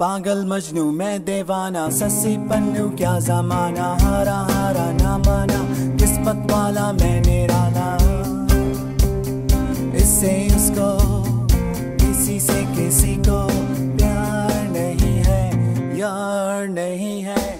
पागल मजनू, मैं देवाना ससी पन्नू, क्या जमाना, हारा हारा, ना माना, किस्मत वाला मैं निराला इससे उसको किसी से किसी को प्यार नहीं है, यार नहीं है।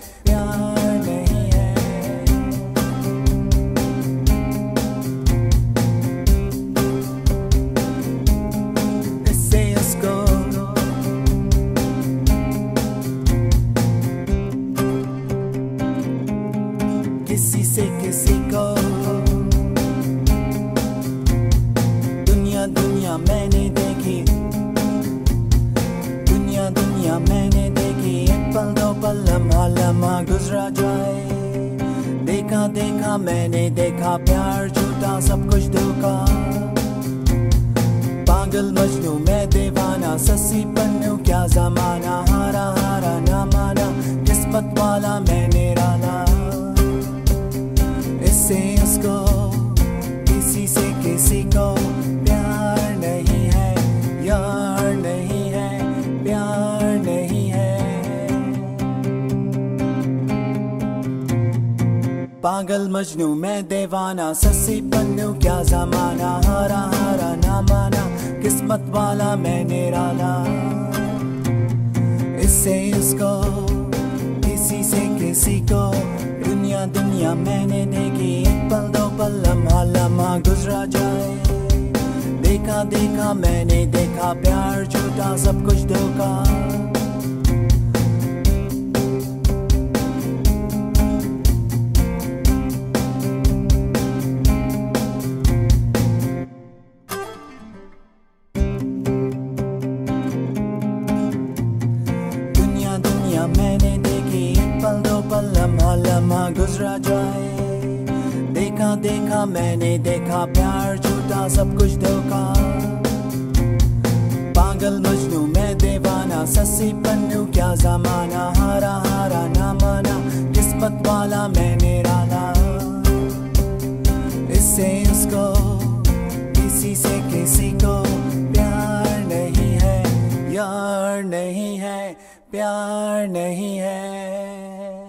किसी से किसी को। दुनिया दुनिया मैंने देखी। दुनिया दुनिया मैंने देखी। एक पल, दो पल लम्हा लम्हा गुजरा जाए। देखा देखा, मैंने देखा प्यार झूठा, सब कुछ धोखा। पागल मजनू, मैं देवाना सस्सी पन्नू, क्या जमाना पागल मजनू, मैं देवाना, सस्सी पन्नू, क्या जमाना, हारा हारा, ना माना, किस्मत वाला मैं निराला इससे उसको किसी से किसी को, दुनिया दुनिया मैंने देखी, एक पल, दो पल, लम्हा लम्हा गुजरा जाए। देखा देखा, मैंने देखा, प्यार, झूठा, सब कुछ धोखा। मैंने देखी पल दो पल लम्हा लम्हा गुजरा जाए। देखा देखा, मैंने देखा, प्यार झूठा सब कुछ धोखा। पागल मजनू, मैं दीवाना, सस्सी पन्नू, क्या जमाना? हारा हारा, ना माना, किस्मत वाला मैं निराला इससे उसको किसी से किसी को प्यार नहीं है प्यार नहीं है।